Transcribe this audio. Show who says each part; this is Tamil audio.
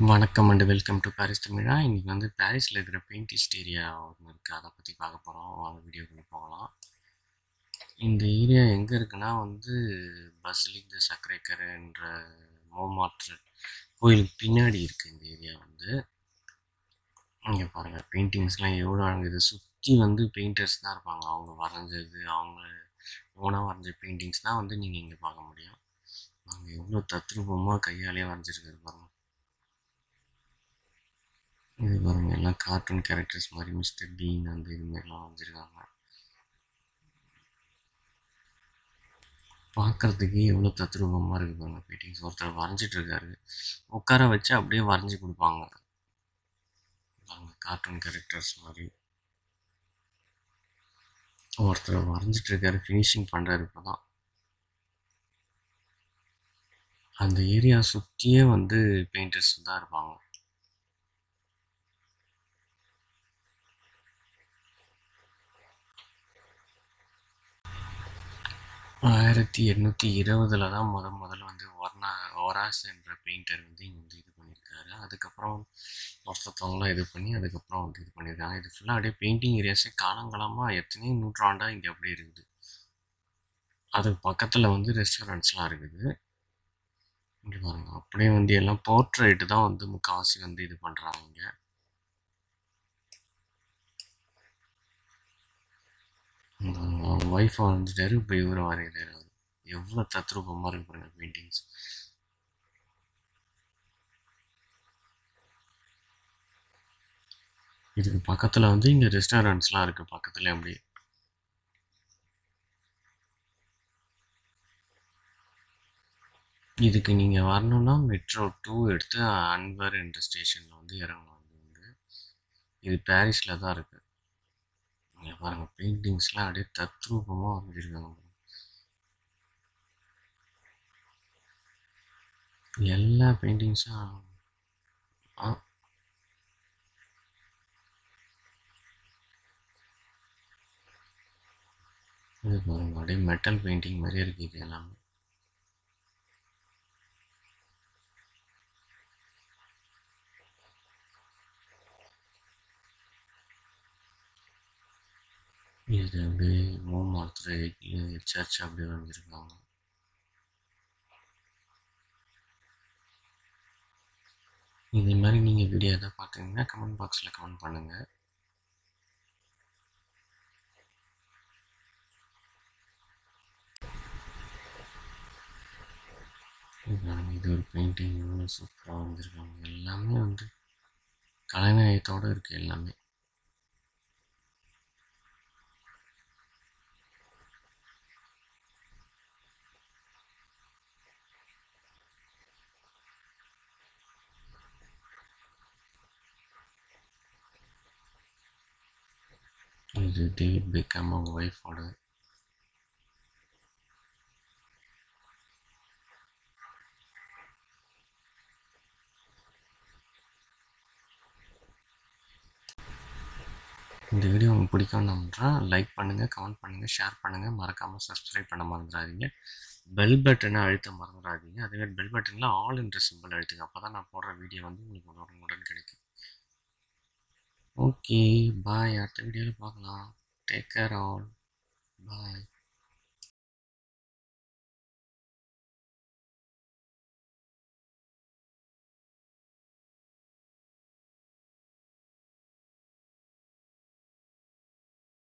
Speaker 1: வணக்கம் அண்ட் வெல்கம் டு பாரிஸ் தமிழா. இன்றைக்கி வந்து பாரிஸில் இருக்கிற பெயிண்டிஸ்ட் ஏரியா ஒன்று இருக்குது அதை பற்றி பார்க்க போகிறோம் வாங்க வீடியோக்குள்ளே போகலாம். இந்த ஏரியா எங்கே இருக்குன்னா வந்து பசிலிக் த சக்கரைக்கரைன்ற மோமாற்று கோயிலுக்கு பின்னாடி இருக்குது இந்த ஏரியா வந்து. இங்கே பாருங்கள் பெயிண்டிங்ஸ்லாம் எவ்வளோ அழகுது சுற்றி வந்து பெயிண்டர்ஸ் தான் இருப்பாங்க. அவங்க வரைஞ்சது அவங்க ஓனாக வரைஞ்ச பெயிண்டிங்ஸ் தான் வந்து நீங்கள் இங்கே பார்க்க முடியும். அவங்க எவ்வளோ தத்ரூபமாக கையாலே வரைஞ்சிருக்கிறது பாருங்கள் இது பாருங்க எல்லாம் கார்ட்டூன் கேரக்டர்ஸ் மாதிரி மிஸ்டர் பீன் அந்த இது மாதிரிலாம் வரைஞ்சிருக்காங்க பார்க்கறதுக்கே எவ்வளோ தத்ரூபமாக இருக்குது பாருங்க பெயிண்டிங்ஸ் ஒருத்தர் வரைஞ்சிட்டு இருக்காரு. உட்கார வச்சு அப்படியே வரைஞ்சி கொடுப்பாங்க. பாருங்க கார்ட்டூன் கேரக்டர்ஸ் மாதிரி. ஒருத்தர் வரைஞ்சிட்டு இருக்காரு ஃபினிஷிங் பண்ணுறாரு இப்போ தான் அந்த ஏரியா சுற்றியே வந்து பெயிண்டர்ஸ் தான் இருப்பாங்க. ஆயிரத்தி எண்ணூற்றி இருபதுல தான் முத முதல்ல வந்து ஒர்னா ஒராஸ் என்ற பெயிண்டர் வந்து இங்கே வந்து இது பண்ணியிருக்காரு. அதுக்கப்புறம் ஒருத்தவங்களாம் இது பண்ணி அதுக்கப்புறம் வந்து இது பண்ணியிருக்காங்க. இது ஃபுல்லாக அப்படியே பெயிண்டிங் ஏரியாஸே காலங்காலமாக எத்தனையோ நூற்றாண்டாக இங்கே அப்படியே இருக்குது. அதுக்கு பக்கத்தில் வந்து ரெஸ்டாரண்ட்ஸ்லாம் இருக்குது. இங்கே பாருங்கள் அப்படியே வந்து எல்லாம் போர்ட்ரேட்டு தான் வந்து முக்கால்வாசி வந்து இது பண்ணுறாங்க ஒய்ஃப் அவங்க ஒய்ஃபை வந்துட்டாரு இப்போ இவர் வரைகிறாரு அவர் எவ்வளோ தத்ரூபமாக இருக்கு பாருங்க பெயிண்டிங்ஸ் இதுக்கு பக்கத்தில் வந்து இங்கே ரெஸ்டாரண்ட்ஸ்லாம் இருக்குது பக்கத்தில் அப்படியே. இதுக்கு நீங்கள் வரணும்னா மெட்ரோ டூ எடுத்து அன்வர் என்ற ஸ்டேஷனில் வந்து இறங்கணும் வந்து இது பாரிஸில் தான் இருக்குது பாருங்கள் பெயிண்டிங்ஸ்லாம் அப்படியே தத்ரூபமாக வரைஞ்சிருக்காங்க எல்லா பெயிண்டிங்ஸும் ஆ. இது பாருங்க அப்படியே மெட்டல் பெயிண்டிங் மாதிரியே இருக்குது இது எல்லாமே. இது வந்து மூணு மாதத்தில் சர்ச் அப்படியே வந்துருக்காங்க இதே மாதிரி நீங்கள் வீடியோ எதாவது பார்த்தீங்கன்னா கமெண்ட் பாக்ஸில் கமெண்ட் பண்ணுங்கள் இது ஒரு பெயிண்டிங் சூப்பராக வந்திருக்காங்க எல்லாமே வந்து கலைநயத்தோடு இருக்குது எல்லாமே இது டேவிட் பெக்காம் அவங்க ஒய்ஃபோட இந்த வீடியோ உங்களுக்கு பிடிக்கணும்னா லைக் பண்ணுங்கள் கமெண்ட் பண்ணுங்கள் ஷேர் பண்ணுங்கள் மறக்காமல் சப்ஸ்கிரைப் பண்ண மறந்துடாதீங்க. பெல் பட்டனை அழுத்த மறந்துடாதீங்க. அதுவே பெல் பட்டனில் ஆல் இன்ட்ரெஸ்ட் சிம்பிள் அழுத்துங்க. அப்போ தான் நான் போடுற வீடியோ வந்து உங்களுக்கு உடனுக்குடன் கிடைக்கும். ஓகே பாய் அடுத்த வீடியோவில் பார்க்கலாம் டேக் கேர் ஆல் பாய்